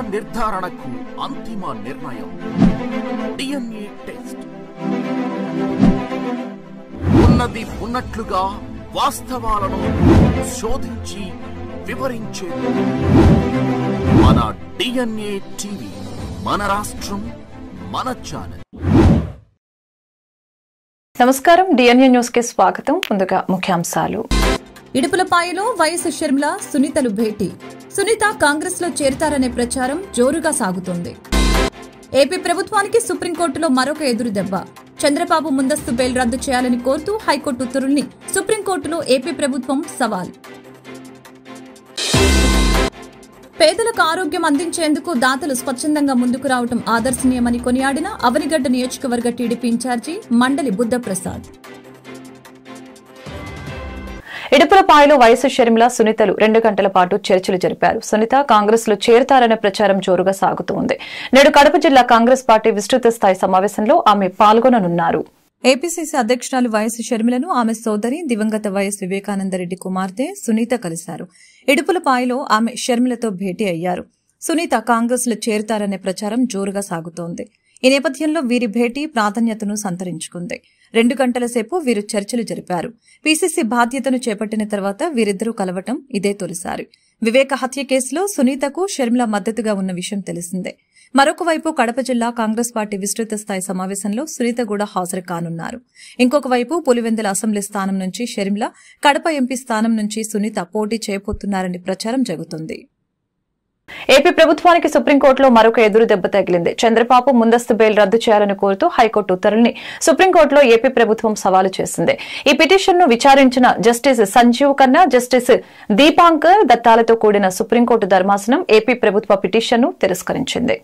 నిర్ధారణకు అంతిమ నిర్ణయం. DNA test. ఉన్నది ఉన్నట్లుగా వాస్తవాలను శోధించి వివరించే మన డిఎన్ఏ టీవీ మన రాష్ట్రం మన ఛానల్. నమస్కారం. డిఎన్ఏ న్యూస్కి స్వాగతం. ముందుగా ముఖ్యాంశాలు. ఇడుపులపాయలో వైఎస్ షర్మిల సునీతలు భేటీ. సునీత కాంగ్రెస్లో చేరతారనే ప్రచారం జోరుగా సాగుతోంది. ఏపీ ప్రభుత్వానికి సుప్రీంకోర్టులో మరొక ఎదురుదెబ్బ చంద్రబాబు ముందస్తు బెయిల్ రద్దు చేయాలని కోరుతూ హైకోర్టు ఉత్తర్వుల్ని సుప్రీంకోర్టులో ఏపీ ప్రభుత్వం సవాల్. పేదలకు ఆరోగ్యం అందించేందుకు దాతలు స్వచ్ఛందంగా ముందుకు రావడం ఆదర్శనీయమని కొనియాడిన అవనిగడ్డ నియోజకవర్గ టీడీపీ ఇన్ఛార్జి మండలి బుద్ధప్రసాద్. ఇడుపులపాయలో వయసు షర్మిల సునీతలు రెండు గంటల పాటు చర్చలు జరిపారు. సునీత కాంగ్రెస్లో చేరతారనే ప్రచారం జోరుగా సాగుతోంది. నేడు కడప జిల్లా కాంగ్రెస్ పార్టీ విస్తృత స్థాయి సమావేశంలో ఆమె పాల్గొననున్నారు. ఏపీసీసీ అధ్యక్షురాలు వైఎస్ షర్మిలను ఆమె సోదరి దివంగత వైఎస్ వివేకానందరెడ్డి కుమార్తె సునీత కలిశారు. ఇడుపులపాయలో ఆమె షర్మిలతో భేటీ అయ్యారు. సునీత కాంగ్రెస్లో చేరుతారనే ప్రచారం జోరుగా సాగుతోంది. ఈ నేపథ్యంలో వీరి భేటీ ప్రాధాన్యతను సంతరించుకుంది. రెండు గంటల సేపు వీరు చర్చలు జరిపారు. పీసీసీ బాధ్యతను చేపట్టిన తర్వాత వీరిద్దరూ కలవటం ఇదే తొలిసారి. వివేక హత్య కేసులో సునీతకు షర్మిల మద్దతుగా ఉన్న విషయం తెలిసిందే. మరొకవైపు కడప జిల్లా కాంగ్రెస్ పార్టీ విస్తృత స్థాయి సమావేశంలో సునీత కూడా హాజరు కానున్నారు. ఇంకొక వైపు పులివెందుల అసెంబ్లీ స్థానం నుంచి షర్మిల కడప ఎంపీ స్థానం నుంచి సునీత పోటీ చేయబోతున్నారని ప్రచారం జరుగుతుంది. ఏపీ ప్రభుత్వానికి సుప్రీంకోర్టులో మరొక ఎదురు దెబ్బ తగిలింది. చంద్రబాబు ముందస్తు బెయిల్ రద్దు చేయాలని కోరుతూ హైకోర్టు ఉత్తర్వుల్ని సుప్రీంకోర్టులో ఏపీ ప్రభుత్వం సవాలు చేసింది. ఈ పిటిషన్ను విచారించిన జస్టిస్ సంజీవ్ ఖన్నా జస్టిస్ దీపాంకర్ దత్తాలతో కూడిన సుప్రీంకోర్టు ధర్మాసనం ఏపీ ప్రభుత్వ పిటిషన్ను తిరస్కరించింది.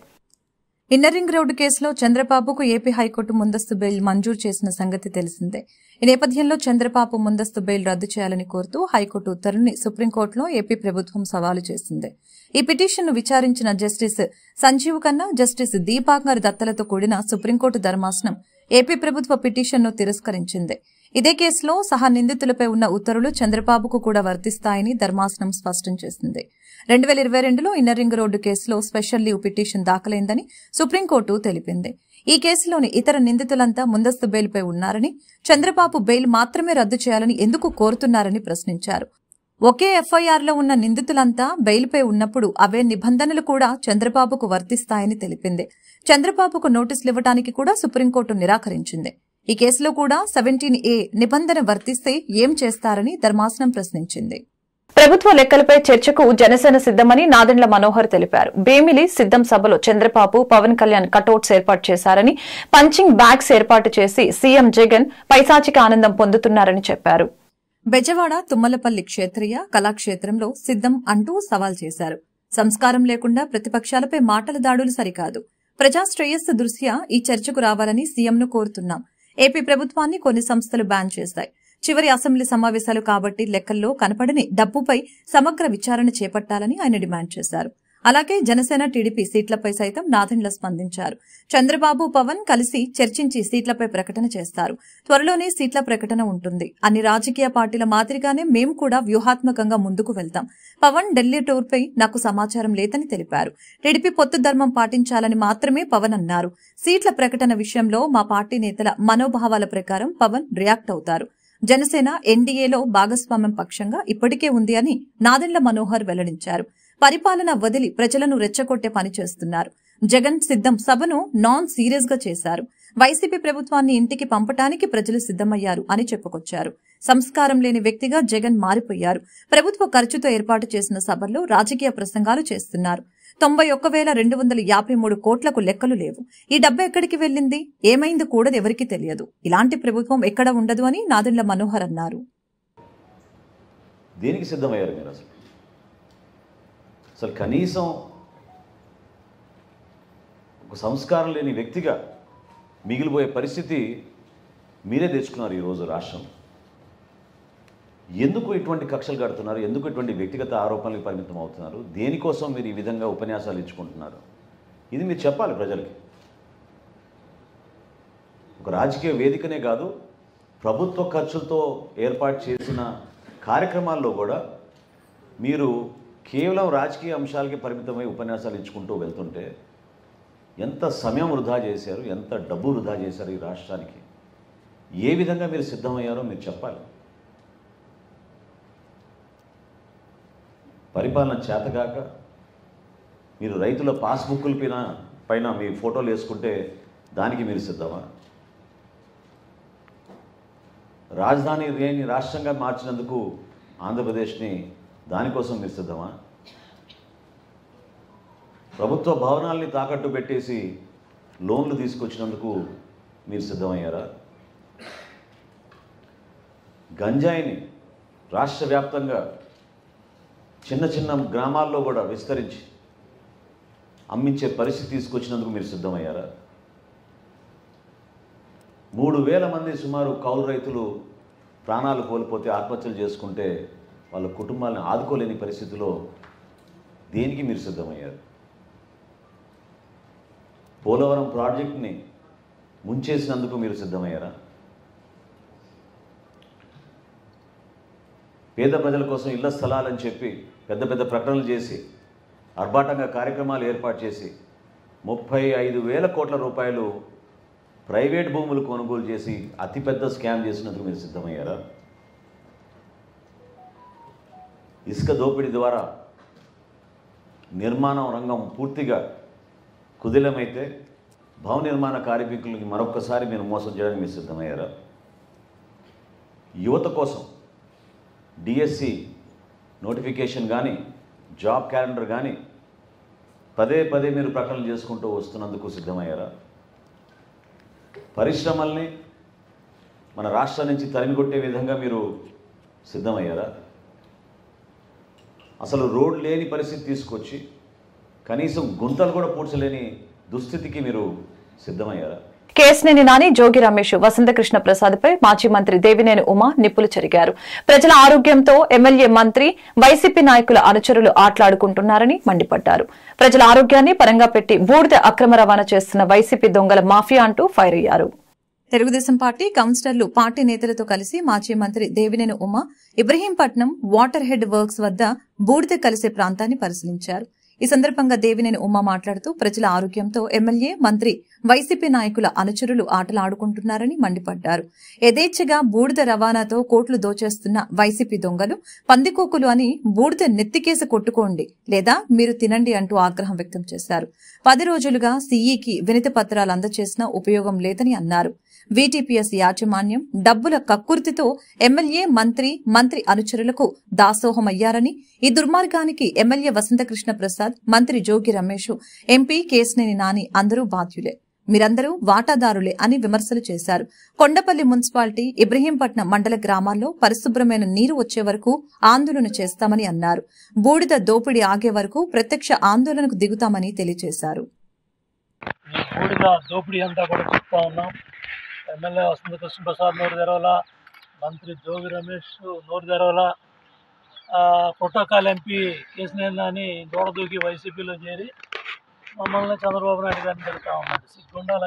ఇన్నరింగ్ రోడ్డు కేసులో చంద్రబాబుకు ఏపీ హైకోర్టు ముందస్తు బెయిల్ మంజూరు చేసిన సంగతి తెలిసిందే. ఈ నేపథ్యంలో చంద్రబాబు ముందస్తు బెయిల్ రద్దు చేయాలని కోరుతూ హైకోర్టు ఉత్తర్వుని సుప్రీంకోర్టులో ఏపీ ప్రభుత్వం సవాలు చేసింది. ఈ పిటిషన్ను విచారించిన జస్టిస్ సంజీవ్ ఖన్నా జస్టిస్ దీపాంగర్ దత్తలతో కూడిన సుప్రీంకోర్టు ధర్మాసనం ఏపీ ప్రభుత్వ పిటిషన్ను తిరస్కరించింది. ఇదే కేసులో సహా నిందితులపై ఉన్న ఉత్తర్వులు చంద్రబాబుకు కూడా వర్తిస్తాయని ధర్మాసనం స్పష్టం చేసింది. రెండు వేల ఇరవై రెండులో ఇన్నర్ రింగ్ రోడ్డు కేసులో స్పెషల్ లీవ్ పిటిషన్ దాఖలైందని సుప్రీంకోర్టు తెలిపింది. ఈ కేసులోని ఇతర నిందితులంతా ముందస్తు బెయిల్పై ఉన్నారని చంద్రబాబు బెయిల్ మాత్రమే రద్దు చేయాలని ఎందుకు కోరుతున్నారని ప్రశ్నించారు. ఒకే ఎఫ్ఐఆర్లో ఉన్న నిందితులంతా బెయిల్పై ఉన్నప్పుడు అవే నిబంధనలు కూడా చంద్రబాబుకు వర్తిస్తాయని తెలిపింది. చంద్రబాబుకు నోటీసులు ఇవ్వడానికి కూడా సుప్రీంకోర్టు నిరాకరించింది. ఈ కేసులో కూడా సెవెంటీన్ ఏ నిబంధన వర్తిస్తే ఏం చేస్తారని ధర్మాసనం ప్రశ్నించింది. ప్రభుత్వ లెక్కలపై చర్చకు జనసేన సిద్దమని నాదెండ్ల మనోహర్ తెలిపారు. భీమిలి సిద్దం సభలో చంద్రబాబు పవన్ కళ్యాణ్ కటౌట్స్ ఏర్పాటు చేశారని పంచింగ్ బ్యాగ్స్ ఏర్పాటు చేసి సీఎం జగన్ పైశాచిక ఆనందం పొందుతున్నారని చెప్పారు. బెజవాడ తుమ్మలపల్లి క్షేత్రీయ కళాక్షేత్రంలో సిద్దం అంటూ సవాల్ చేశారు. సంస్కారం లేకుండా ప్రతిపక్షాలపై మాటల దాడులు సరికాదు. ప్రజా శ్రేయస్సు దృష్ట్యా ఈ చర్చకు రావాలని సీఎంను కోరుతున్నాం. ఏపీ ప్రభుత్వాన్ని కొన్ని సంస్థలు బ్యాన్ చేశాయి చివరి అసెంబ్లీ సమావేశాలు కాబట్టి లెక్కల్లో కనపడని డబ్బుపై సమగ్ర విచారణ చేపట్టాలని ఆయన డిమాండ్ చేశారు. అలాగే జనసేన టీడీపీ సీట్లపై సైతం నాదెండ్ల స్పందించారు. చంద్రబాబు పవన్ కలిసి చర్చించి సీట్లపై ప్రకటన చేస్తారు. త్వరలోనే సీట్ల ప్రకటన ఉంటుంది. అన్ని రాజకీయ పార్టీల మాదిరిగానే మేము కూడా వ్యూహాత్మకంగా ముందుకు వెళ్తాం. పవన్ ఢిల్లీ టూర్పై నాకు సమాచారం లేదని తెలిపారు. టీడీపీ పొత్తు ధర్మం పాటించాలని మాత్రమే పవన్ అన్నారు. సీట్ల ప్రకటన విషయంలో మా పార్టీ నేతల మనోభావాల ప్రకారం పవన్ రియాక్ట్ అవుతారు. జనసేన ఎన్డీఏలో భాగస్వామ్యం పక్షంగా ఇప్పటికే ఉంది అని నాదెండ్ల మనోహర్ వెల్లడించారు. పరిపాలన వదిలి ప్రజలను రెచ్చగొట్టే పని చేస్తున్నారు. జగన్ సిద్దం సభను నాన్ సీరియస్గా చేశారు. వైసీపీ ప్రభుత్వాన్ని ఇంటికి పంపటానికి ప్రజలు సిద్దమయ్యారు అని చెప్పుకొచ్చారు. సంస్కారం లేని వ్యక్తిగా జగన్ మారిపోయారు. ప్రభుత్వ ఖర్చుతో ఏర్పాటు చేసిన సభల్లో రాజకీయ ప్రసంగాలు చేస్తున్నారు. తొంభై ఒక్క వేల రెండు వందల యాభై మూడు కోట్లకు లెక్కలు లేవు. ఈ డబ్బు ఎక్కడికి వెళ్ళింది? ఏమైంది కూడా ఎవరికీ తెలియదు. ఇలాంటి ప్రభుత్వం ఎక్కడ ఉండదు అని నాదెండ్ల మనోహర్ అన్నారు. దీనికి సిద్ధమయ్యారు మీరు అసలు. అసలు కనీసం ఒక సంస్కారం లేని వ్యక్తిగా మిగిలిపోయే పరిస్థితి మీరే తెచ్చుకున్నారు ఈరోజు రాష్ట్రం ఎందుకు ఇటువంటి కక్షలు కడుతున్నారు? ఎందుకు ఇటువంటి వ్యక్తిగత ఆరోపణలకు పరిమితం అవుతున్నారు? దేనికోసం మీరు ఈ విధంగా ఉపన్యాసాలు ఇచ్చుకుంటున్నారు? ఇది మీరు చెప్పాలి ప్రజలకి. ఒక రాజకీయ వేదికనే కాదు ప్రభుత్వ ఖర్చులతో ఏర్పాటు చేసిన కార్యక్రమాల్లో కూడా మీరు కేవలం రాజకీయ అంశాలకి పరిమితమై ఉపన్యాసాలు ఇచ్చుకుంటూ వెళ్తుంటే ఎంత సమయం వృధా చేశారు ఎంత డబ్బు వృధా చేశారు ఈ రాష్ట్రానికి? ఏ విధంగా మీరు సిద్ధమయ్యారో మీరు చెప్పాలి. పరిపాలన చేతగాక మీరు రైతుల పాస్బుక్కుల పైన పైన మీ ఫోటోలు వేసుకుంటే దానికి మీరు సిద్ధమా? రాజధాని లేని రాష్ట్రంగా మార్చినందుకు ఆంధ్రప్రదేశ్ని దానికోసం మీరు సిద్ధమా? ప్రభుత్వ భవనాల్ని తాకట్టు పెట్టేసి లోన్లు తీసుకొచ్చినందుకు మీరు సిద్ధమయ్యారా? గంజాయిని రాష్ట్ర వ్యాప్తంగా చిన్న చిన్న గ్రామాల్లో కూడా విస్తరించి అమ్మించే పరిస్థితి తీసుకొచ్చినందుకు మీరు సిద్ధమయ్యారా? మూడు వేల మంది సుమారు కౌలు రైతులు ప్రాణాలు కోల్పోతే ఆత్మహత్యలు చేసుకుంటే వాళ్ళ కుటుంబాలను ఆదుకోలేని పరిస్థితిలో దేనికి మీరు సిద్ధమయ్యారు? పోలవరం ప్రాజెక్ట్ని ముంచేసినందుకు మీరు సిద్ధమయ్యారా? పేద ప్రజల కోసం ఇళ్ళ స్థలాలని చెప్పి పెద్ద పెద్ద ప్రకటనలు చేసి అర్భాటంగా కార్యక్రమాలు ఏర్పాటు చేసి ముప్పై ఐదు వేల కోట్ల రూపాయలు ప్రైవేట్ భూములు కొనుగోలు చేసి అతిపెద్ద స్కామ్ చేసినందుకు మీరు సిద్ధమయ్యారా? ఇసుక దోపిడీ ద్వారా నిర్మాణం రంగం పూర్తిగా కుదిలమైతే భవన నిర్మాణ కార్మికులకి మరొకసారి మీరు మోసం చేయడానికి మీరు సిద్ధమయ్యారా? యువత కోసం డిఎస్సి నోటిఫికేషన్ కానీ జాబ్ క్యాలెండర్ కానీ పదే పదే మీరు ప్రకటనలు చేసుకుంటూ వస్తున్నందుకు సిద్ధమయ్యారా? పరిశ్రమల్ని మన రాష్ట్రం నుంచి తరిమికొట్టే విధంగా మీరు సిద్ధమయ్యారా? అసలు రోడ్ లేని పరిస్థితి తీసుకొచ్చి కనీసం గుంతలు కూడా పూడ్చలేని దుస్థితికి మీరు సిద్ధమయ్యారా? కేసినేని నాని జోగి రమేష్ వసంతకృష్ణ ప్రసాద్ పై మాజీ మంత్రి దేవినేని ఉమా నిప్పులు చెరిగారు. ప్రజల ఆరోగ్యంతో ఎమ్మెల్యే మంత్రి వైసీపీ నాయకుల అనుచరులు ఆట్లాడుకుంటున్నారని మండిపడ్డారు. ప్రజల ఆరోగ్యాన్ని పరంగా పెట్టి బూడిద అక్రమ రవాణా చేస్తున్న వైసీపీ దొంగల మాఫియా అంటూ ఫైర్ అయ్యారు. తెలుగుదేశం పార్టీ కౌన్సిలర్లు పార్టీ నేతలతో కలిసి మాజీ మంత్రి Devineni Uma Ibrahimpatnam water head works వద్ద బూడిద కలిసే ప్రాంతాన్ని పరిశీలించారు. ఈ సందర్భంగా దేవినేని ఉమ మాట్లాడుతూ ప్రజల ఆరోగ్యంతో ఎమ్మెల్యే మంత్రి వైసీపీ నాయకుల అనుచరులు ఆటలాడుకుంటున్నారని మండిపడ్డారు. యథేచ్ఛగా బూడిద రవాణాతో కోట్లు దోచేస్తున్న వైసీపీ దొంగలు పందికోకులు అని బూడిద నెత్తికేసి కొట్టుకోండి లేదా మీరు తినండి అంటూ ఆగ్రహం వ్యక్తం చేశారు. పది రోజులుగా సీఈకి వినతి పత్రాలు అందజేసినా ఉపయోగం లేదని అన్నారు. వీటీపీఎస్ యాజమాన్యం డబ్బుల కక్కుర్తితో ఎమ్మెల్యే మంత్రి మంత్రి అనుచరులకు దాసోహమయ్యారని ఈ దుర్మార్గానికి ఎమ్మెల్యే వసంతకృష్ణ ప్రసాద్ మంత్రి జోగి రమేష్ ఎంపీ కేశినేని నాని అందరూ బాధ్యులే. మీరందరూ వాటాదారులే అని విమర్శలు చేశారు. కొండపల్లి మున్సిపాలిటీ ఇబ్రహీంపట్నం మండల గ్రామాల్లో పరిశుభ్రమైన నీరు వచ్చే వరకు ఆందోళన చేస్తామని అన్నారు. బూడిద దోపిడీ ఆగే వరకు ప్రత్యక్ష ఆందోళనకు దిగుతామని తెలియజేశారు. దోపిడీ అంతా కూడా చెప్తా ఉన్నాం. ఎమ్మెల్యే వసంత కృష్ణప్రసాద్ నోరు తెరవల మంత్రి జోగి రమేష్ నోరు తెరవల. పుట్టకాల ఎంపీ కేసినేని అని దూడ దూకి వైసీపీలో చేరి మమ్మల్ని చంద్రబాబు నాయుడు గారిని పెడతా ఉన్నాడు. సిగ్గుండాల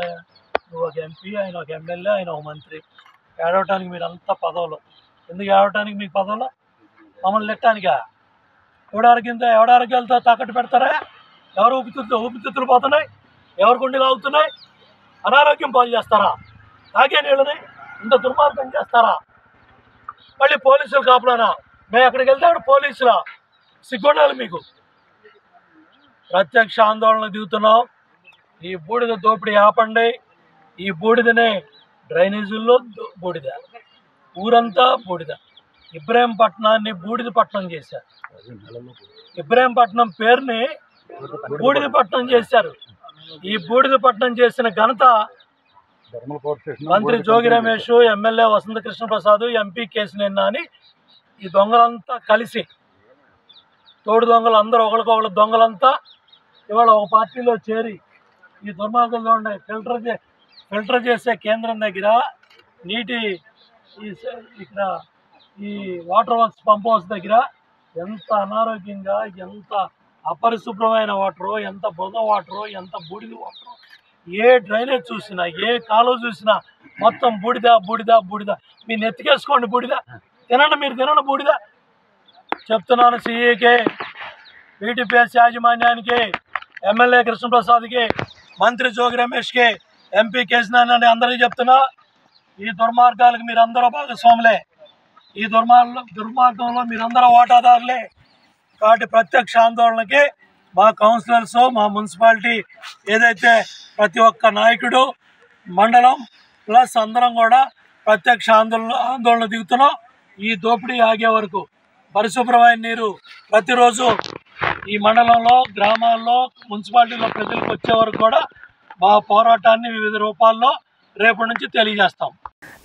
నువ్వు ఒక ఎంపీ ఆయన ఒక ఎమ్మెల్యే ఆయన ఒక మంత్రి. ఏడవటానికి మీరు అంత పదవులు. ఎందుకు ఏడవటానికి మీకు పదవులు? మమ్మల్ని నెట్టానికా ఎవడారికింత ఎవడారికెళ్తా తాకట్టు పెడతారా? ఎవరు ఊపితిత్తులు ఊపితిత్తులు పోతున్నాయి? ఎవరి గుండెలు ఆగుతున్నాయి? అనారోగ్యం పాలు చేస్తారా? తాగే నీళ్ళని ఇంత దుర్మార్గం చేస్తారా? మళ్ళీ పోలీసులు కాపులానా? మేము అక్కడికి వెళ్తే అక్కడ పోలీసుల? సిగ్గుండాలి మీకు. ప్రత్యక్ష ఆందోళన దిగుతున్నాం. ఈ బూడిద దోపిడీ ఆపండి. ఈ బూడిదనే డ్రైనేజీల్లో బూడిద. ఊరంతా బూడిద. ఇబ్రాహీంపట్నాన్ని బూడిద పట్టణం చేశారు. ఇబ్రాహీంపట్నం పేరుని బూడిద పట్టణం చేశారు. ఈ బూడిద పట్టణం చేసిన ఘనత మంత్రి జోగి రమేష్ ఎమ్మెల్యే వసంత కృష్ణ ప్రసాద్ ఎంపీ కేసినేని నాని ఈ దొంగలంతా కలిసి తోడు దొంగలు అందరూ ఒకరికొకరు దొంగలంతా ఇవాళ ఒక పార్టీలో చేరి ఈ దుర్మార్గంలో ఉండే ఫిల్టర్ చే ఫిల్టర్ చేసే కేంద్రం దగ్గర నీటి ఈ ఇక్కడ ఈ వాటర్ వర్క్స్ పంప్ హౌస్ దగ్గర ఎంత అనారోగ్యంగా ఎంత అపరిశుభ్రమైన వాటరు ఎంత బురద వాటరు ఎంత బూడిద వాటరు ఏ డ్రైనేజ్ చూసినా ఏ కాలువ చూసినా మొత్తం బూడిద బూడిద బూడిద. మీరు నెత్తికేసుకోండి బూడిద. తినండి మీరు తినండి బూడిద. చెప్తున్నాను సీఏకే పీటీపీఎస్ యాజమాన్యానికి ఎమ్మెల్యే కృష్ణప్రసాద్కి మంత్రి జోగి రమేష్కి ఎంపీ కేసినాని అందరికీ చెప్తున్నా ఈ దుర్మార్గాలకు మీరందరూ భాగస్వాములే. ఈ దుర్మార్గ దుర్మార్గంలో మీరందరూ వాటాదారులే. కాబట్టి ప్రత్యక్ష ఆందోళనకి మా కౌన్సిలర్స్ మా మున్సిపాలిటీ ఏదైతే ప్రతి ఒక్క నాయకుడు మండలం ప్లస్ అందరం కూడా ప్రత్యక్ష ఆందోళన ఆందోళన దిగుతున్నాం. ఈ దోపిడీ ఆగే వరకు పరిశుభ్రమైన నీరు ప్రతిరోజు ఈ మండలంలో గ్రామాల్లో మున్సిపాలిటీలో ప్రజలకు వచ్చే వరకు కూడా మా పోరాటాన్ని వివిధ రూపాల్లో రేపటి నుంచి తెలియజేస్తాం.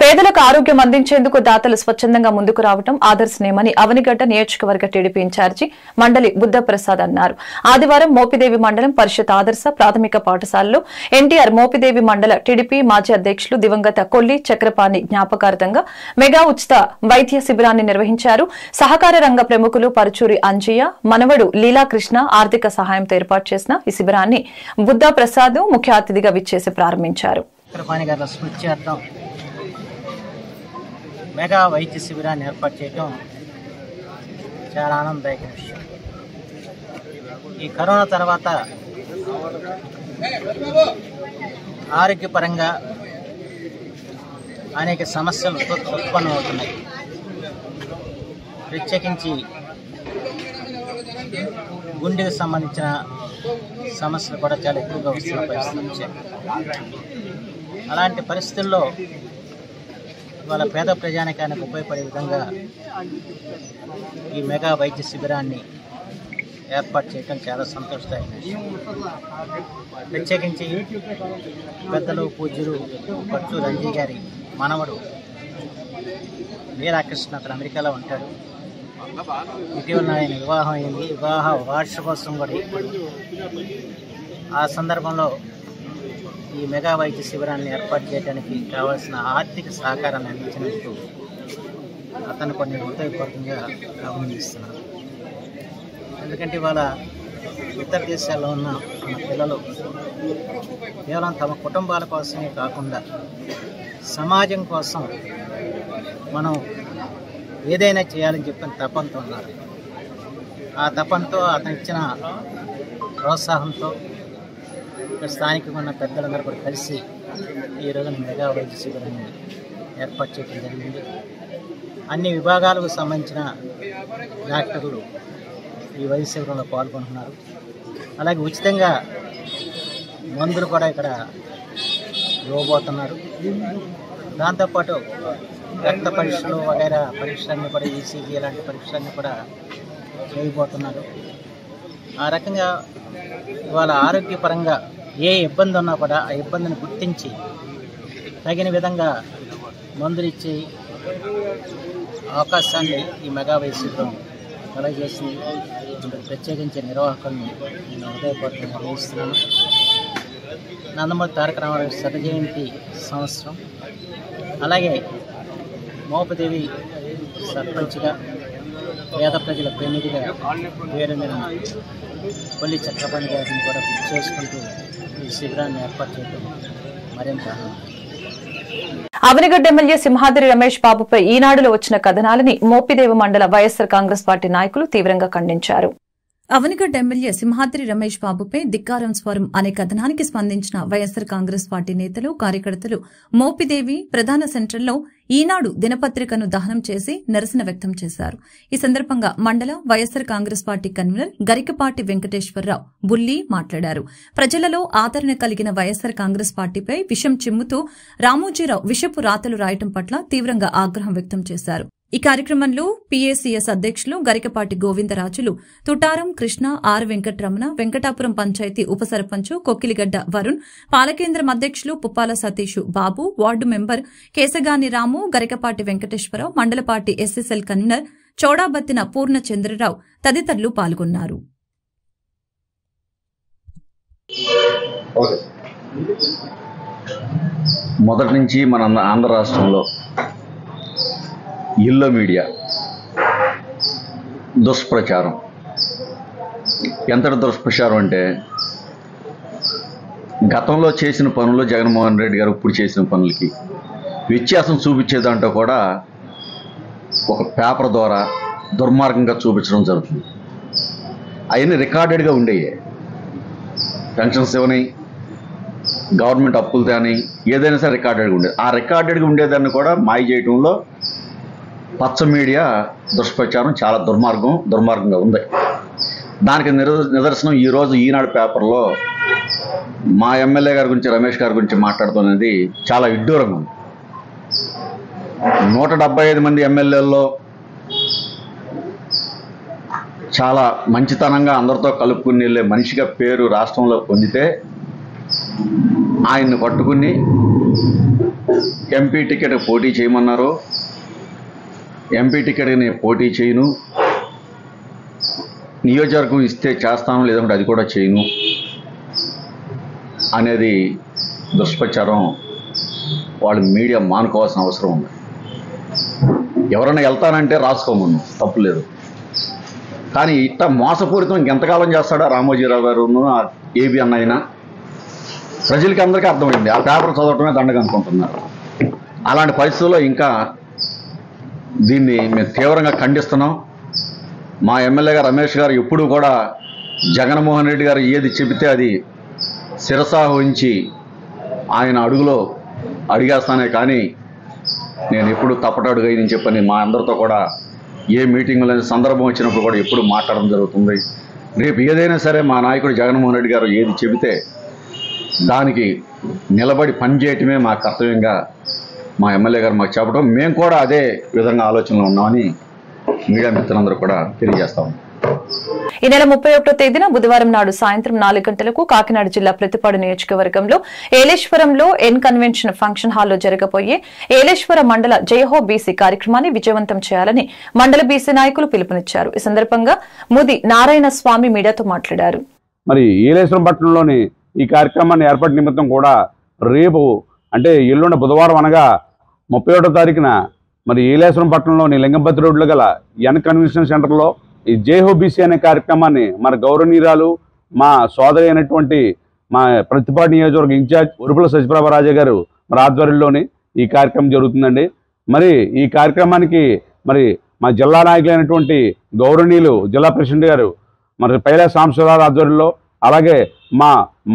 పేదలకు ఆరోగ్యం అందించేందుకు దాతలు స్వచ్ఛందంగా ముందుకు రావడం ఆదర్శనీయమని అవనిగడ్డ నియోజకవర్గ టీడీపీ ఇన్ఛార్జి మండలి బుద్ధప్రసాద్ అన్నారు. ఆదివారం మోపిదేవి మండలం పరిషత్ ఆదర్శ ప్రాథమిక పాఠశాలలో ఎన్టీఆర్ మోపిదేవి మండల టీడీపీ మాజీ అధ్యక్షులు దివంగత కొల్లి చక్రపాణి జ్ఞాపకార్థంగా మెగా ఉచిత వైద్య శిబిరాన్ని నిర్వహించారు. సహకార రంగ ప్రముఖులు పరుచూరి అంజయ్య మనవడు లీలాకృష్ణ ఆర్థిక సహాయంతో ఏర్పాటు చేసిన ఈ శిబిరాన్ని బుద్ధప్రసాద్ ముఖ్య అతిథిగా విచ్చేసి ప్రారంభించారు. చక్రపాణి గారి స్మృత్యార్థం మెగా వైద్య శిబిరాన్ని ఏర్పాటు చేయడం చాలా ఆనందదాయక విషయం. ఈ కరోనా తర్వాత ఆరోగ్యపరంగా అనేక సమస్యలు ఉత్- ఉత్పన్నమవుతున్నాయి. ప్రత్యేకించి గుండెకు సంబంధించిన సమస్యలు కూడా చాలా ఎక్కువగా వస్తున్న పరిస్థితి అలాంటి పరిస్థితుల్లో వాళ్ళ పేద ప్రజానికానికి ఉపయోగపడే విధంగా ఈ మెగా వైద్య శిబిరాన్ని ఏర్పాటు చేయడం చాలా సంతోషదాయకం ప్రత్యేకించి పెద్దలు పూజ్యులు పట్టు రంజీ గారి మనవడు వీరాకృష్ణ అతను అమెరికాలో ఉంటాడు. ఇటీవల ఆయన వివాహం అయింది. వివాహ వార్షికోత్సవం కూడా ఆ సందర్భంలో ఈ మెగా వైద్య శిబిరాన్ని ఏర్పాటు చేయడానికి కావాల్సిన ఆర్థిక సహకారాన్ని అందించినందుకు అతను కొన్ని హృదయపూర్వకంగా అభినందిస్తున్నాను. ఎందుకంటే ఇవాళ ఇతర దేశాల్లో ఉన్న మన పిల్లలు కేవలం తమ కుటుంబాల కోసమే కాకుండా సమాజం కోసం మనం ఏదైనా చేయాలని చెప్పిన తపంతో ఉన్నారు. ఆ తపంతో అతను ఇచ్చిన ప్రోత్సాహంతో ఇక్కడ స్థానికంగా ఉన్న పెద్దలందరూ కూడా కలిసి ఈ రోజున మెగా వైద్య శిబిరాన్ని ఏర్పాటు చేయడం జరిగింది. అన్ని విభాగాలకు సంబంధించిన డాక్టర్లు ఈ వైద్య శిబిరంలో పాల్గొంటున్నారు. అలాగే ఉచితంగా మందులు కూడా ఇక్కడ ఇవ్వబోతున్నారు. దాంతోపాటు రక్త పరీక్షలు వగైరా పరీక్షలన్నీ కూడా ఈసీజీ ఇలాంటి పరీక్షలన్నీ కూడా చేయబోతున్నారు. ఆ రకంగా ఇవాళ ఆరోగ్యపరంగా ఏ ఇబ్బంది ఉన్నా కూడా ఆ ఇబ్బందిని గుర్తించి తగిన విధంగా మందులు ఇచ్చే అవకాశాన్ని ఈ మెగా వైసీపీ కలగజేసింది అందుకు ప్రత్యేకించి నిర్వాహకులను నేను హృదయపూర్వకంగా నిర్వహిస్తున్నాను నందమూరి తారక రామారావు శత జయంతి సంవత్సరం. అలాగే మోపదేవి సర్పంచ్గా పేద ప్రజల ప్రతినిధిగా పేరు మీద కొల్లి చక్రపాణి గారిని కూడా గుర్తు చేసుకుంటూ శిబిరాన్ని ఏర్పాటు చేయడం మరింత అవనిగడ్డ ఎమ్మెల్యే సింహాద్రి రమేష్ బాబుపై ఈనాడులో వచ్చిన కథనాలని మోపిదేవ మండల వైఎస్సార్ కాంగ్రెస్ పార్టీ నాయకులు తీవ్రంగా ఖండించారు. అవనిగడ్డ ఎమ్మెల్యే సింహాద్రి రమేష్ బాబుపై ధిక్కారం స్వరం అనే కథనానికి స్పందించిన వైఎస్సార్ కాంగ్రెస్ పార్టీ నేతలు కార్యకర్తలు మోపిదేవి ప్రధాన సెంటర్లో ఈనాడు దినపత్రికను దహనం చేసి నిరసన వ్యక్తం చేశారు. ఈ సందర్భంగా మండల YSR Congress party convener Garikapati Venkateswara Rao Bulli మాట్లాడారు. ప్రజలలో ఆదరణ కలిగిన వైఎస్సార్ కాంగ్రెస్ పార్టీపై విషం చిమ్ముతూ రామోజీరావు విషపు రాతలు రాయటం పట్ల తీవ్రంగా ఆగ్రహం వ్యక్తం చేశారు. ఈ కార్యక్రమంలో పీఏసీఎస్ అధ్యక్షులు గరికపాటి గోవిందరాజులు తుటారం కృష్ణ ఆర్ వెంకటరమణ వెంకటాపురం పంచాయతీ ఉప సర్పంచ్ కొక్కిలిగడ్డ వరుణ్ పాలకేంద్రం అధ్యక్షులు Puppala Satish Babu ward member Kesagani Ramu Garikapati Venkateswara Rao Mandalapati SSL convener Chowdabattina Purna Chandra Rao తదితరులు పాల్గొన్నారు. మొదటి నుంచి మన ఆంధ్ర రాష్ట్రంలో ఇల్లో మీడియా. దుష్ప్రచారం. ఎంతటి దుష్ప్రచారం అంటే గతంలో చేసిన పనులు జగన్మోహన్ రెడ్డి గారు ఇప్పుడు చేసిన పనులకి వ్యత్యాసం చూపించే దాంట్లో కూడా ఒక పేపర్ ద్వారా దుర్మార్గంగా చూపించడం జరుగుతుంది. అవన్నీ రికార్డెడ్గా ఉండేవి పెన్షన్స్ ఇవ్వని గవర్నమెంట్ అప్పులు కానీ ఏదైనా సరే రికార్డెడ్గా ఉండేది. ఆ రికార్డెడ్గా ఉండేదాన్ని కూడా మాయ చేయడంలో పచ్చ మీడియా దుష్ప్రచారం చాలా దుర్మార్గం దుర్మార్గంగా ఉంది. దానికి నిర నిదర్శనం ఈరోజు ఈనాడు పేపర్లో మా ఎమ్మెల్యే గారి గురించి రమేష్ గారి గురించి మాట్లాడుతున్నది చాలా ఇడ్డూరంగా ఉంది. నూట డెబ్బై ఐదు మంది ఎమ్మెల్యేల్లో చాలా మంచితనంగా అందరితో కలుపుకుని వెళ్ళే మనిషిగా పేరు రాష్ట్రంలో పొందితే ఆయన్ని పట్టుకుని ఎంపీ టికెట్ పోటీ చేయమన్నారు. ఎంపీ టికెట్ నేను పోటీ చేయను. నియోజకవర్గం ఇస్తే చేస్తాను లేదంటే అది కూడా చేయను అనేది దుష్ప్రచారం. వాళ్ళు మీడియా మానుకోవాల్సిన అవసరం ఉంది. ఎవరైనా వెళ్తానంటే రాసుకోమను తప్పులేదు కానీ ఇట్ట మోసపూరితం ఇంకెంతకాలం చేస్తాడా రామోజీరావు గారు? ఏబి అన్నైనా ప్రజలకి అందరికీ అర్థమైంది. ఆ పేపర్ చదవటమే దండగ అనుకుంటున్నారు అలాంటి పరిస్థితుల్లో ఇంకా దీన్ని మేము తీవ్రంగా ఖండిస్తున్నాం. మా ఎమ్మెల్యే గారు రమేష్ గారు ఎప్పుడూ కూడా జగన్మోహన్ రెడ్డి గారు ఏది చెబితే అది శిరసాహించి ఆయన అడుగులో అడిగేస్తానే కానీ నేను ఎప్పుడు తప్పటడుగైని చెప్పని మా అందరితో కూడా ఏ మీటింగ్లో సందర్భం వచ్చినప్పుడు కూడా ఎప్పుడు మాట్లాడడం జరుగుతుంది. రేపు ఏదైనా సరే మా నాయకుడు జగన్మోహన్ రెడ్డి గారు ఏది చెబితే దానికి నిలబడి పనిచేయటమే మా కర్తవ్యంగా మా ఎమ్మెల్యే గారు మాకు చెప్పడం మేము కూడా అదే విధంగా ఆలోచనలో ఉన్నామని మీడియా మిత్రులందరూ కూడా తెలియజేస్తాం ఈ నెల ముప్పై ఒకటో తేదీన బుధవారం నాడు సాయంత్రం నాలుగు గంటలకు కాకినాడ జిల్లా ప్రతిపాడు నియోజకవర్గంలో ఏలేశ్వరంలో ఎన్ కన్వెన్షన్ ఫంక్షన్ హాల్లో జరగబోయే ఏలేశ్వర మండల జయహో బీసీ కార్యక్రమాన్ని విజయవంతం చేయాలని మండల బీసీ నాయకులు పిలుపునిచ్చారు. ఈ సందర్భంగా ముది నారాయణ స్వామి మీడియాతో మాట్లాడారు. మరి ఏలేశ్వరం పట్టణంలోని ఈ కార్యక్రమాన్ని ఏర్పాటు నిమిత్తం కూడా రేపు అంటే ఎల్లుండి బుధవారం అనగా ముప్పై ఒకటో తారీఖున మరి ఏలేశ్వరం పట్టణంలోని లింగంపతి రోడ్లో గల ఎన్ కన్వెన్షన్ సెంటర్లో ఈ జేహోబీసీ అనే కార్యక్రమాన్ని మన గౌరవనీయురాలు మా సోదరి అయినటువంటి మా ప్రతిపాటి నియోజకవర్గ ఇన్ఛార్జ్ ఉరుపుల సత్యప్రభ రాజా గారు మరి ఆధ్వర్యంలోని ఈ కార్యక్రమం జరుగుతుందండి. మరి ఈ కార్యక్రమానికి మరి మా జిల్లా నాయకులైనటువంటి గౌరవనీయులు జిల్లా ప్రెసిడెంట్ గారు మరి పైలా సాంబశివరావు ఆధ్వర్యంలో అలాగే మా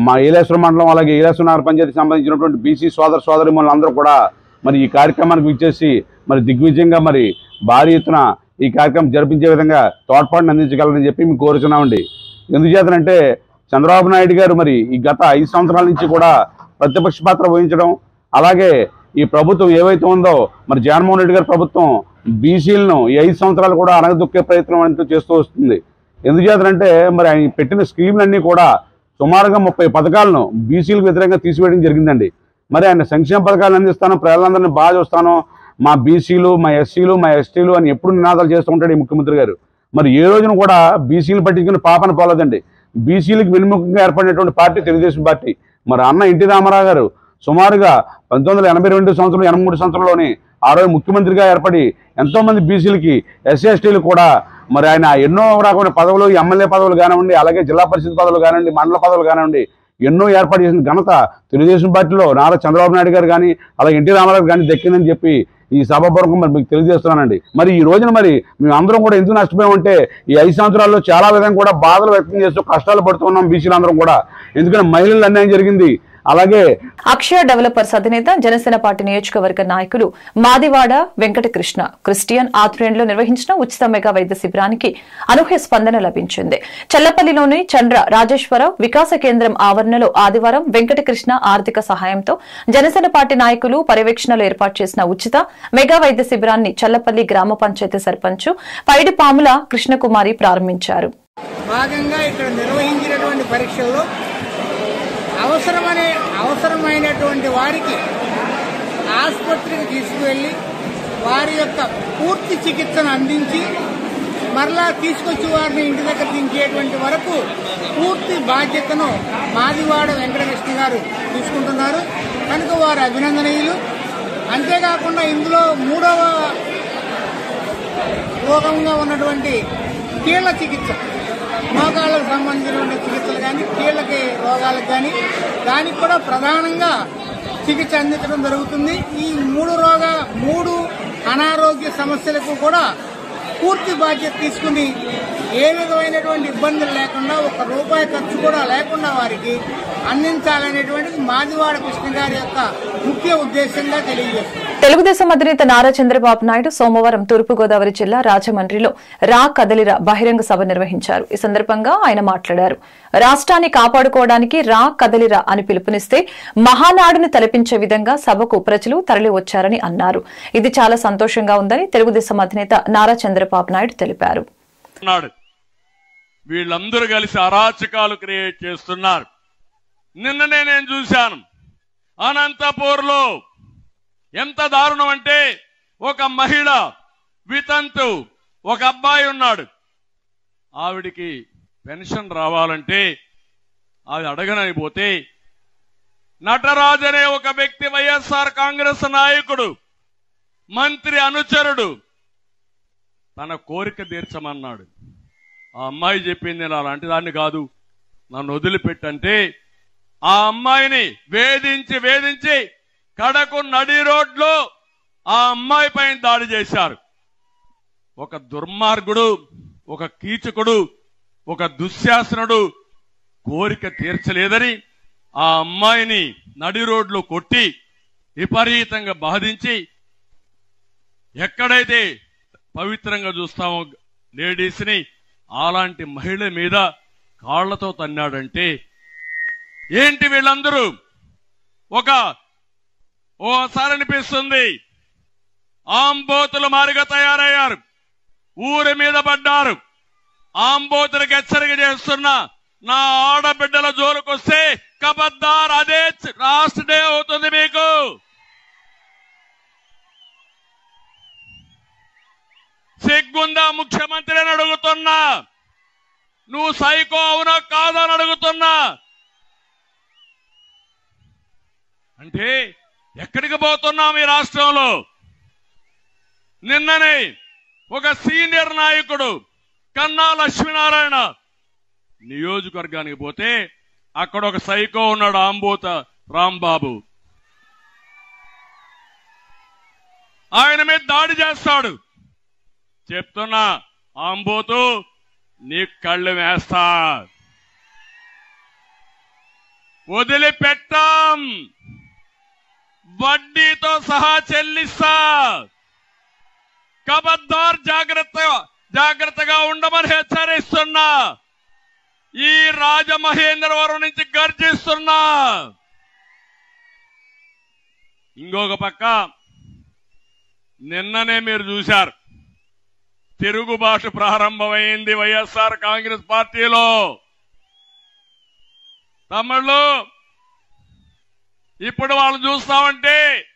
మా ఏలేశ్వరం మండలం అలాగే ఏలేశ్వరం నగర పంచాయతీకి సంబంధించినటువంటి బీసీ సోదర సోదరి అందరూ కూడా మరి ఈ కార్యక్రమానికి విచ్చేసి మరి దిగ్విజయంగా మరి భారీ ఎత్తున ఈ కార్యక్రమం జరిపించే విధంగా తోడ్పాటును అందించగలరని చెప్పి మేము కోరుచున్నామండి. ఎందుచేతనంటే చంద్రబాబు నాయుడు గారు మరి ఈ గత ఐదు సంవత్సరాల నుంచి కూడా ప్రతిపక్ష పాత్ర వహించడం అలాగే ఈ ప్రభుత్వం ఏవైతే ఉందో మరి జగన్మోహన్ రెడ్డి గారి ప్రభుత్వం బీసీలను ఈ ఐదు సంవత్సరాలు కూడా అనగదొక్కే ప్రయత్నం అంటూ చేస్తూ వస్తుంది. ఎందుచేతనంటే మరి ఆయన పెట్టిన స్కీములన్నీ కూడా సుమారుగా ముప్పై పథకాలను బీసీలకు వ్యతిరేకంగా తీసివేయడం జరిగిందండి. మరి ఆయన సంక్షేమ పథకాలు అందిస్తాను ప్రజలందరినీ బాగా చూస్తాను. మా బీసీలు మా ఎస్సీలు మా ఎస్టీలు అని ఎప్పుడు నినాదాలు చేస్తూ ఉంటాడు ఈ ముఖ్యమంత్రి గారు. మరి ఏ రోజున కూడా బీసీలు పట్టించుకుని పాపన పోలేదండి. బీసీలకు వెనుముఖంగా ఏర్పడినటువంటి పార్టీ తెలుగుదేశం పార్టీ. మరి అన్న ఎన్టీ రామారావు గారు సుమారుగా పంతొమ్మిది వందల ఎనభై రెండు సంవత్సరం ఎనభై మూడు సంవత్సరంలోనే ఆ రోజు ముఖ్యమంత్రిగా ఏర్పడి ఎంతో మంది బీసీలకి ఎస్సీ ఎస్టీలు కూడా మరి ఆయన ఎన్నో రకమైన పదవులు ఎమ్మెల్యే పదవులు కానివ్వండి అలాగే జిల్లా పరిషత్ పదవులు కానివ్వండి మండల పదవులు కానివ్వండి ఎన్నో ఏర్పాటు చేసిన ఘనత తెలుగుదేశం పార్టీలో నారా చంద్రబాబు నాయుడు గారు కానీ అలాగే ఎన్టీ రామారావు కానీ దక్కిందని చెప్పి ఈ సభాపూర్వకం మరి మీకు తెలియజేస్తున్నానండి. మరి ఈ రోజున మరి మేము అందరం కూడా ఎందుకు నష్టపోయామంటే ఈ ఐదు సంవత్సరాల్లో చాలా విధంగా కూడా బాధలు వ్యక్తం చేస్తూ కష్టాలు పడుతున్నాం బీసీలు అందరం కూడా. ఎందుకంటే మహిళలు అన్యాయం జరిగింది. అలాగే అక్షయ డెవలపర్స్ అధినేత జనసేన పార్టీ నియోజకవర్గ నాయకులు మాదివాడ వెంకటకృష్ణ క్రిస్టియన్ ఆధ్వర్యంలో నిర్వహించిన ఉచిత మెగా వైద్య శిబిరానికి అనూహ్య స్పందన లభించింది. చల్లపల్లిలోని చంద్ర రాజేశ్వర వికాస కేంద్రం ఆవరణలో ఆదివారం వెంకటకృష్ణ ఆర్థిక సహాయంతో జనసేన పార్టీ నాయకులు పర్యవేక్షణలో ఏర్పాటు చేసిన ఉచిత మెగా వైద్య శిబిరాన్ని చల్లపల్లి గ్రామ పంచాయతీ సర్పంచ్ పైడిపాముల కృష్ణకుమారి ప్రారంభించారు. భాగంగా ఇక్కడ నిర్వహించినటువంటి పరీక్షల్లో అవసరమనే అవసరమైనటువంటి వారికి ఆసుపత్రికి తీసుకువెళ్ళి వారి యొక్క పూర్తి చికిత్సను అందించి మరలా తీసుకొచ్చి వారిని ఇంటి దగ్గర దించేటువంటి వరకు పూర్తి బాధ్యతను మాదివాడ వెంకటకృష్ణ గారు తీసుకుంటున్నారు. కనుక వారు అభినందనీయులు. అంతేకాకుండా ఇందులో మూడవ రోగంగా ఉన్నటువంటి కీళ్ళ చికిత్స. మోకాళ్ళకు సంబంధించిన చికిత్సలు కానీ కీళ్ళకి రోగాలకు కానీ దానికి కూడా ప్రధానంగా చికిత్స అందించడం జరుగుతుంది. ఈ మూడు రోగ మూడు అనారోగ్య సమస్యలకు కూడా పూర్తి బాధ్యత తీసుకుని ఏ విధమైనటువంటి ఇబ్బందులు లేకుండా ఒక రూపాయి ఖర్చు కూడా లేకుండా వారికి అందించాలనేటువంటిది మాదివాడ కృష్ణ గారి యొక్క ముఖ్య ఉద్దేశంగా తెలియజేస్తుంది తెలుగుదేశం అధినేత నారా చంద్రబాబు నాయుడు సోమవారం తూర్పుగోదావరి జిల్లా రాజమండ్రిలో రా కదలిరా బహిరంగ సభ నిర్వహించారు. ఈ సందర్భంగా ఆయన మాట్లాడారు. రాష్ట్రాన్ని కాపాడుకోవడానికి రా కదలిరా అని పిలుపునిస్తే మహానాడుని తలపించే విధంగా సభకు ప్రజలు తరలి వచ్చారని అన్నారు. ఇది చాలా సంతోషంగా ఉందని తెలుగుదేశం అధినేత నారా చంద్రబాబు నాయుడు తెలిపారు. వీళ్ళందరూ కలిసి అరాచకాలు క్రియేట్ చేస్తున్నారు. నిన్ననే నేను చూశాను. అనంతపూర్లో ఎంత దారుణం అంటే ఒక మహిళ వితంతు ఒక అబ్బాయి ఉన్నాడు. ఆవిడికి పెన్షన్ రావాలంటే అది అడగనని పోతే నటరాజ్ అనే ఒక వ్యక్తి వైఎస్ఆర్ కాంగ్రెస్ నాయకుడు మంత్రి అనుచరుడు తన కోరిక తీర్చమన్నాడు. ఆ అమ్మాయి చెప్పింది నేను అలాంటి దాన్ని కాదు. నన్ను వదిలిపెట్టంటే ఆ అమ్మాయిని వేధించి వేధించి కడకు నడి రోడ్లో ఆ అమ్మాయి పైన దాడి చేశారు. ఒక దుర్మార్గుడు ఒక కీచకుడు ఒక దుశ్శాసనుడు కోరిక తీర్చలేదని ఆ అమ్మాయిని నడి రోడ్లో కొట్టి విపరీతంగా బాధించి ఎక్కడైతే పవిత్రంగా చూస్తామో లేడీస్ని అలాంటి మహిళ మీద కాళ్ళతో తన్నాడంటే ఏంటి వీళ్ళందరూ? ఒక ఓసారి అనిపిస్తుంది. ఆంబోతులు మారిగా తయారయ్యారు. ఊరి మీద పడ్డారు. ఆంబోతులకు హెచ్చరిక చేస్తున్న నా ఆడబిడ్డల జోలుకొస్తే కబద్దార్ అదే లాస్ట్ డే అవుతుంది మీకు. సిగ్గుందా ముఖ్యమంత్రి అని అడుగుతున్నా? నువ్వు సైకో అవునా కాదని అని అడుగుతున్నా? అంటే ఎక్కడికి పోతున్నాం ఈ రాష్ట్రంలో? నిన్ననే ఒక సీనియర్ నాయకుడు కన్నా లక్ష్మీనారాయణ నియోజకవర్గానికి పోతే అక్కడ ఒక సైకో ఉన్నాడు ఆంబోత రాంబాబు. ఆయన మీద దాడి చేస్తాడు. చెప్తున్నా ఆంబోతు నీ కళ్ళు వేస్తా. వదిలిపెట్టాం. వడ్డీతో సహా చెల్లిస్తా. కబద్దార్ జాగ్రత్త జాగ్రత్తగా ఉండమని హెచ్చరిస్తున్నా. ఈ రాజమహేంద్రవరం నుంచి గర్జిస్తున్నా. ఇంకొక పక్క నిన్ననే మీరు చూశారు. తెలుగు భాష ప్రారంభమైంది వైఎస్ఆర్ కాంగ్రెస్ పార్టీలో. తమిళ్ళు ఇప్పుడు వాళ్ళు చూస్తామంటే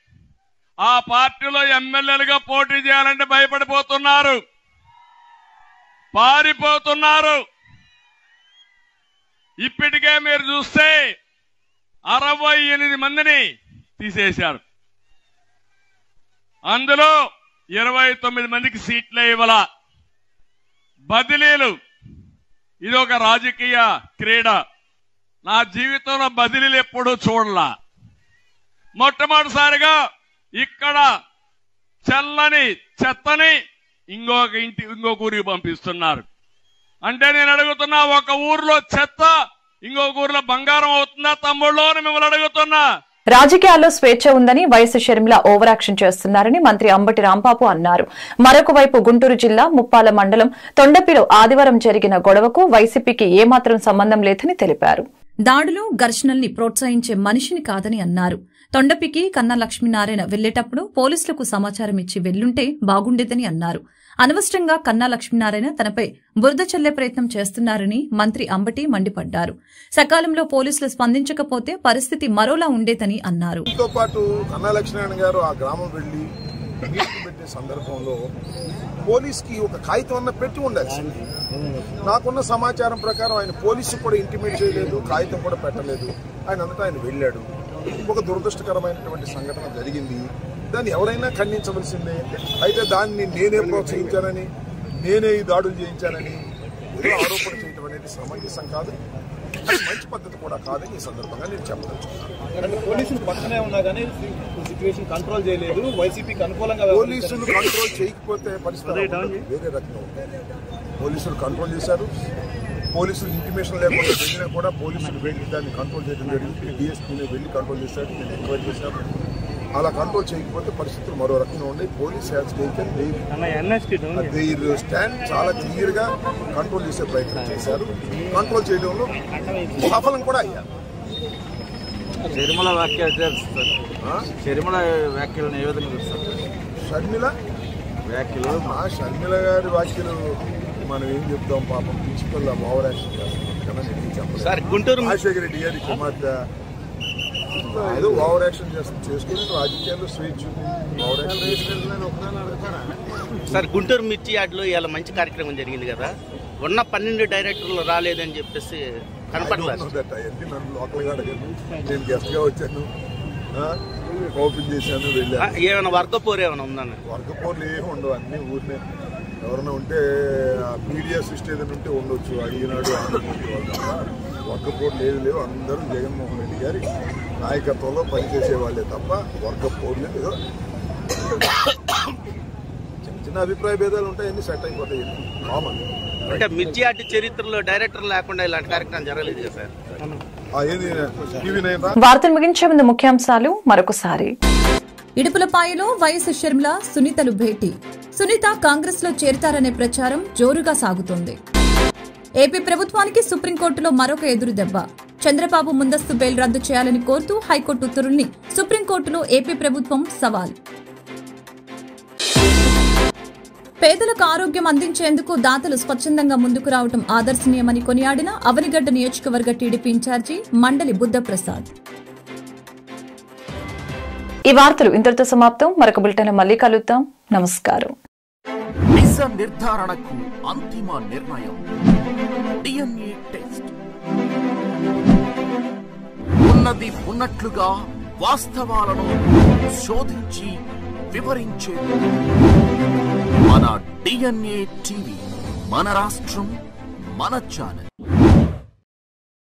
ఆ పార్టీలో ఎమ్మెల్యేలుగా పోటీ చేయాలంటే భయపడిపోతున్నారు. పారిపోతున్నారు. ఇప్పటికే మీరు చూస్తే అరవై ఎనిమిది మందిని తీసేశారు. అందులో ఇరవై తొమ్మిది మందికి సీట్లే ఇవ్వాల. బదిలీలు. ఇది ఒక రాజకీయ క్రీడ. నా జీవితంలో బదిలీలు ఎప్పుడూ చూడలా. మొట్టమొదటిసారిగా ఇక్కడ చెల్లని చెత్తని ఇంకొక ఇంటి ఇంకొక ఊరికి పంపిస్తున్నారు. అంటే నేను అడుగుతున్నా ఒక ఊర్లో చెత్త ఇంకొక ఊర్లో బంగారం అవుతుందా? తమ్ముళ్ళు మిమ్మల్ని అడుగుతున్నా. రాజకీయాల్లో స్వేచ్ఛ ఉందని వైఎస్ షర్మిల ఓవరాక్షన్ చేస్తున్నారని మంత్రి అంబటి రాంబాబు అన్నారు. మరొక వైపు గుంటూరు జిల్లా ముప్పాల మండలం తొండపిలో ఆదివారం జరిగిన గొడవకు వైసీపీకి ఏమాత్రం సంబంధం లేదని తెలిపారు. దాడులు ఘర్షణల్ని ప్రోత్సహించే మనిషిని కాదని అన్నారు. తొండపికి కన్నా లక్ష్మీనారాయణ వెళ్ళేటప్పుడు పోలీసులకు సమాచారం ఇచ్చి వెళ్ళుంటే బాగుండేదని అన్నారు. అనవసరంగా కన్నా లక్ష్మీనారాయణ తనపై బురద చల్లే ప్రయత్నం చేస్తున్నారని మంత్రి అంబటి మండిపడ్డారు. సకాలంలో పోలీసులు స్పందించకపోతే పరిస్థితి మరోలా ఉండేదని అన్నారు. పోలీసుకి సందర్భంలో ఒక కాగితం అన్న పెట్టి ఉండాల్సింది. నాకున్న సమాచారం ప్రకారం ఆయన పోలీసు కూడా ఇంటిమేట్ చేయలేదు కాగితం కూడా పెట్టలేదు. ఆయన అంతటా ఆయన వెళ్ళాడు. ఒక దురదృష్టకరమైనటువంటి సంఘటన జరిగింది. దాన్ని ఎవరైనా ఖండించవలసిందే. అయితే దాన్ని నేనే ప్రోత్సహించానని నేనే ఈ దాడులు చేయించానని ఆరోపణ చేయడం అనేది సమంజసం కాదు. మంచి పద్ధతి కూడా కాదని ఈ సందర్భంగా నేను చెప్పదలుచుకున్నాను. పోలీసులు పక్కనే ఉన్నా కానీ సిచ్యువేషన్ కంట్రోల్ చేయలేదు. వైసీపీకి అనుకూలంగా పోలీసులు కంట్రోల్ చేయకపోతే పరిస్థితి? వేరే రకంగా ఉంటుంది. పోలీసులు కంట్రోల్ చేశారు. పోలీసులు ఇంటిమేషన్ లేకుండా వెళ్ళినా కూడా పోలీసులు వెళ్ళి దాన్ని కంట్రోల్ చేయడం జరిగింది. డిఎస్పీని వెళ్ళి కంట్రోల్ చేశారు నేను ఎంక్వైరీ చేశాను. అలా కంట్రోల్ చేయకపోతే పరిస్థితులు మరో రకంగా ఉన్నాయి. Police has taken their stand చాలా క్లియర్గా కంట్రోల్ చేసే ప్రయత్నం చేశారు. కంట్రోల్ చేయడంలో సఫలం కూడా అయ్యారు. షర్మిల వ్యాఖ్యలు చేస్తారు షర్మిల వ్యాఖ్యలను ఏ విధంగా చూస్తారు? షర్మిల? వ్యాఖ్యలు? మా షర్మిల గారి వ్యాఖ్యలు మనం ఏం చెప్తాం పాపం? ప్రిన్సిపల్ ఓవర్ యాక్షన్ చేస్తున్నాం. సార్, గుంటూరు- రాజశేఖర రెడ్డి గారి కుమార్తె ఏదో ఓవర్ యాక్షన్ చేసుకుని రాజకీయాల్లో స్వేచ్ఛ ఓవర్ యాక్షన్ సార్ గుంటూరు మిర్చి యార్డ్లో ఇవాళ మంచి కార్యక్రమం జరిగింది కదా? ఉన్న పన్నెండు డైరెక్టర్లు రాలేదని చెప్పేసి కనపడలేదు. నన్ను లోకల్గా అడగండి నేను గెస్ట్గా వచ్చాను. ఓపెన్ చేశాను వెళ్ళాను. ఏమైనా వర్గపోరు ఏమైనా ఉందని వర్గపోర్లు ఏమి ఉండవు. అన్ని ఊరినే ఎవరైనా ఉంటే మీడియా సృష్టి ఏదైనా ఉంటే ఉండొచ్చు. ఆ ఈనాడు వర్గపోర్లు ఏమి లేవు అందరూ జగన్మోహన్ రెడ్డి గారి నాయకత్వంలో పనిచేసే వాళ్ళే తప్ప వర్గపోర్లు ఏదో చిన్న చిన్న అభిప్రాయ భేదాలు ఉంటాయి అన్ని సెట్ అయిపోతాయి. కామన్. అంటే మిర్చి చరిత్రలో డైరెక్టర్ లేకుండా ఇలాంటి కార్యక్రమం జరగలేదు కదా సార్? ఏది? TV nine? వార్తలు ముగించే ముందు ముఖ్యాంశాలు మరొకసారి. ఇడుపులపాయలో వైఎస్ షర్మిల సునీతలు భేటీ. సునీత కాంగ్రెస్లో చేరతారనే ప్రచారం జోరుగా సాగుతోంది. ఏపీ ప్రభుత్వానికి సుప్రీంకోర్టులో మరొక ఎదురుదెబ్బ చంద్రబాబు ముందస్తు బెయిల్ రద్దు చేయాలని కోరుతూ హైకోర్టు ఉత్తర్వుల్ని సుప్రీంకోర్టులో ఏపీ ప్రభుత్వం సవాల్. పేదలకు ఆరోగ్యం అందించేందుకు దాతలు స్వచ్ఛందంగా ముందుకు రావడం ఆదర్శనీయమని కొనియాడిన అవనిగడ్డ నియోజకవర్గ టీడీపీ ఇన్ఛార్జి మండలి బుద్ధప్రసాద్. ఈ వార్తలు ఇంతటితో సమాప్తం. మరొక బులెటిన్ మళ్ళీ కలుద్దాం. నమస్కారం. నిజ నిర్ధారణకు అంతిమ నిర్ణయం. DNA test. ఉన్నది ఉన్నట్లుగా వాస్తవాలను శోధించి వివరించే మన డిఎన్ఏ టీవీ మన రాష్ట్రం మన ఛానల్.